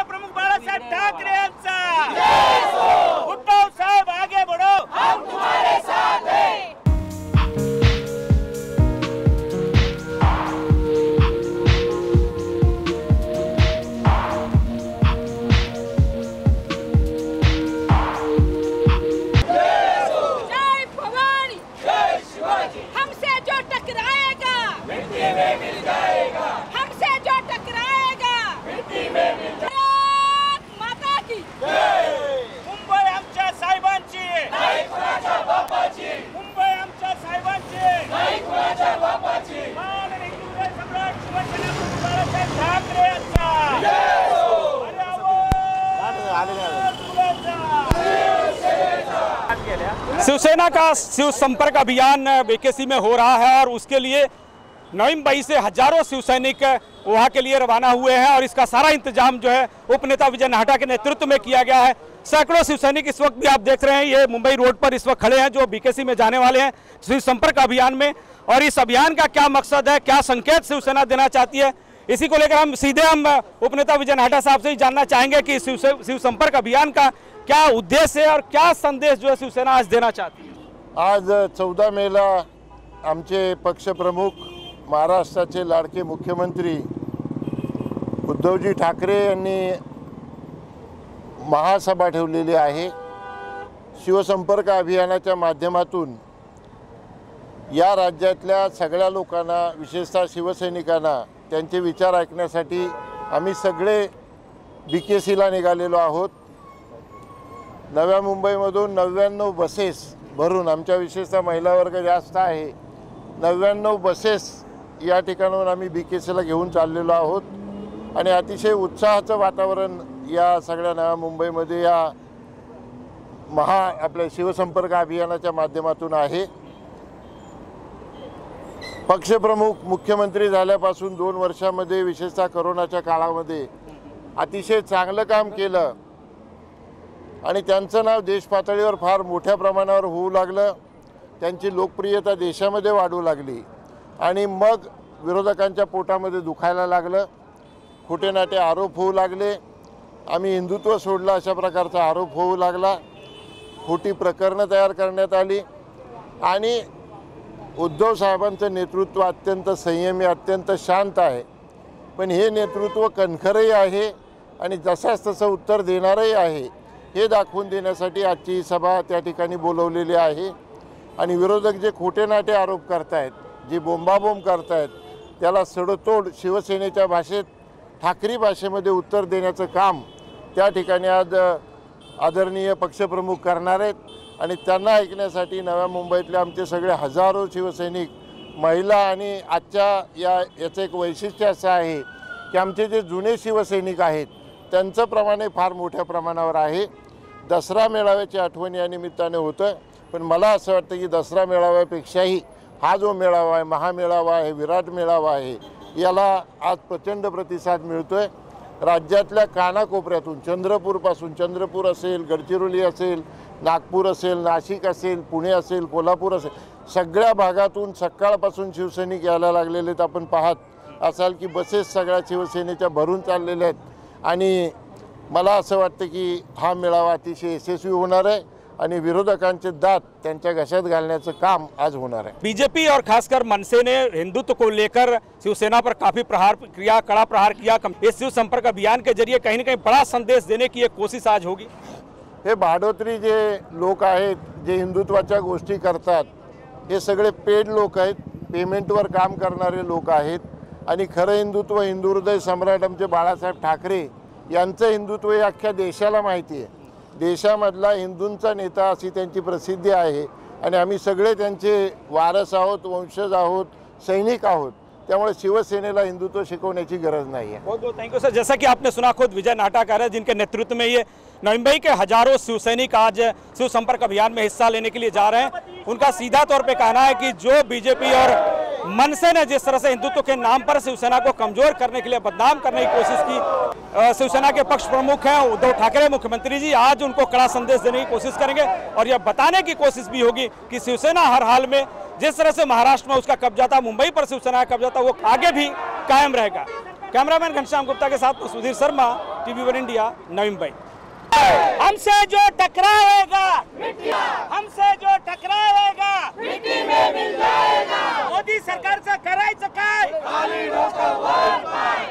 शिवसेना प्रमुख बाळासाहेब ठाकरे यांचा उद्धव शिवसेना का शिव संपर्क अभियान बीकेसी में हो रहा है और उसके लिए नवी मुंबई से हज़ारों शिव सैनिक वहाँ के लिए रवाना हुए हैं और इसका सारा इंतज़ाम जो है उपनेता विजय नाहटा के नेतृत्व में किया गया है। सैकड़ों शिव सैनिक इस वक्त भी आप देख रहे हैं, ये मुंबई रोड पर इस वक्त खड़े हैं, जो बीकेसी में जाने वाले हैं शिव संपर्क अभियान में। और इस अभियान का क्या मकसद है, क्या संकेत शिवसेना देना चाहती है, इसी को लेकर हम सीधे हम उपनेता विजय नाहटा साहब से ही जानना चाहेंगे कि शिव संपर्क अभियान का क्या उद्देश्य है और क्या संदेश जो है शिवसेना आज देना चाहती है? आज चौदा मेला आमचे पक्षप्रमुख महाराष्ट्राचे लाडके मुख्यमंत्री उद्धवजी ठाकरे यांनी महासभा ठेवलेली आहे. शिवसंपर्क अभियानाच्या माध्यमातून या राज्यातल्या सगळ्या लोकांना विशेषतः शिवसैनिकांना त्यांचे विचार ऐकण्यासाठी आम्ही सगळे बी के सीला निघालेलो आहोत. नव्या मुंबईमधून नव्याण्णव बसेस भरून आमच्या विशेषतः महिला वर्ग जास्त आहे नव्याण्णव बसेस या ठिकाणाहून आम्ही बी के सीला घेऊन चाललेलो आहोत. आणि अतिशय उत्साहाचं वातावरण या सगळ्या नव्या मुंबईमध्ये या महा आपल्या शिवसंपर्क अभियानाच्या माध्यमातून आहे. पक्षप्रमुख मुख्यमंत्री झाल्यापासून दोन वर्षामध्ये विशेषतः करोनाच्या काळामध्ये अतिशय चांगलं काम केलं. आणि त्यांचं नाव देशपातळीवर फार मोठ्या प्रमाणावर होऊ लागलं. त्यांची लोकप्रियता देशामध्ये वाढू लागली. आणि मग विरोधकांच्या पोटामध्ये दुखायला लागलं. खोटे नाटे आरोप होऊ लागले. आम्ही हिंदुत्व सोडलं अशा प्रकारचा आरोप होऊ लागला. खोटी प्रकरणं तयार करण्यात आली. आणि उद्धव साहेबांचं नेतृत्व अत्यंत संयमी अत्यंत शांत आहे. पण हे नेतृत्व कणखरही आहे आणि जसाच तसं उत्तर देणारही आहे. हे दाखवून देण्यासाठी आजची ही सभा त्या ठिकाणी बोलवलेली आहे. आणि विरोधक जे खोटे नाटे आरोप करतायत जे बोंबाबोंब करतायत त्याला सडतोड शिवसेनेच्या भाषेत ठाकरी भाषेमध्ये उत्तर देण्याचं काम त्या ठिकाणी आज आदरणीय पक्षप्रमुख करणार आहेत. आणि त्यांना ऐकण्यासाठी नव्या मुंबईतले आमचे सगळे हजारो शिवसैनिक महिला आणि आजच्या या याचं एक वैशिष्ट्य असं आहे की आमचे जे जुने शिवसैनिक आहेत त्यांचं प्रमाणे फार मोठ्या प्रमाणावर आहे. दसरा मेळाव्याची आठवणी या निमित्ताने होतं पण मला असं वाटतं की दसरा मेळाव्यापेक्षाही हा जो मेळावा आहे महामेळावा आहे विराट मेळावा आहे याला आज प्रचंड प्रतिसाद मिळतो आहे राज्यातल्या कानाकोपऱ्यातून चंद्रपूरपासून चंद्रपूर असेल गडचिरोली असेल नागपूर असेल नाशिक असेल पुणे असेल कोल्हापूर असेल सगळ्या भागातून सकाळपासून शिवसैनिक यायला लागलेले आहेत. आपण पाहत असाल की बसेस सगळ्या शिवसेनेच्या भरून चाललेल्या आहेत. आणि मला असं वाटतं की हा मेळावा अतिशय यशस्वी होणार आहे आणि विरोधकांचे दात त्यांच्या घशात घालण्याचं काम आज होणार आहे. बीजेपी और खासकर मनसे ने हिंदुत्व को लेकर शिवसेना पर काफी प्रहार किया कड़ा प्रहार किया। इस शिव संपर्क अभियान के जरिए कहीं ना कहीं बड़ा संदेश देने की एक कोशिश आज होगी। हे भाडोत्री जे लोक आहेत जे हिंदुत्वाच्या गोष्टी करतात हे सगळे पेड लोक आहेत पेमेंटवर काम करणारे लोक आहेत. आणि खरं हिंदुत्व हिंदू हृदय सम्राट आमचे बाळासाहेब ठाकरे यांचं हिंदुत्व हे अख्ख्या देशाला माहिती आहे. देशामधला हिंदूंचा नेता अशी त्यांची प्रसिद्धी आहे आणि आम्ही सगळे त्यांचे वारस आहोत वंशज आहोत सैनिक आहोत. त्यामुळे शिवसेनेला हिंदुत्व शिकवण्याची गरज नाही आहे. बहुत बहुत थैंक यू सर जैसा कि आपने सुना खुद विजय नाटाकार है जिनके नेतृत्व में ये मुंबई के हजारों शिवसैनिक आज शिव संपर्क अभियान में हिस्सा लेने के लिए जा रहे हैं। उनका सीधा तौर पे कहना है कि जो बीजेपी और मनसे ने जिस तरह से हिंदुत्व के नाम पर शिवसेना को कमज़ोर करने के लिए बदनाम करने की कोशिश की शिवसेना के पक्ष प्रमुख हैं उद्धव ठाकरे, मुख्यमंत्री जी, आज उनको कड़ा संदेश देने की कोशिश करेंगे और यह बताने की कोशिश भी होगी कि शिवसेना हर हाल में जिस तरह से महाराष्ट्र में उसका कब्जा था, मुंबई पर शिवसेना का कब्जा था, वो आगे भी कायम रहेगा। कैमरामैन घनश्याम गुप्ता के साथ Sudhir Sharma, TV one India, Navi Mumbai. हमसे जो टकराएगा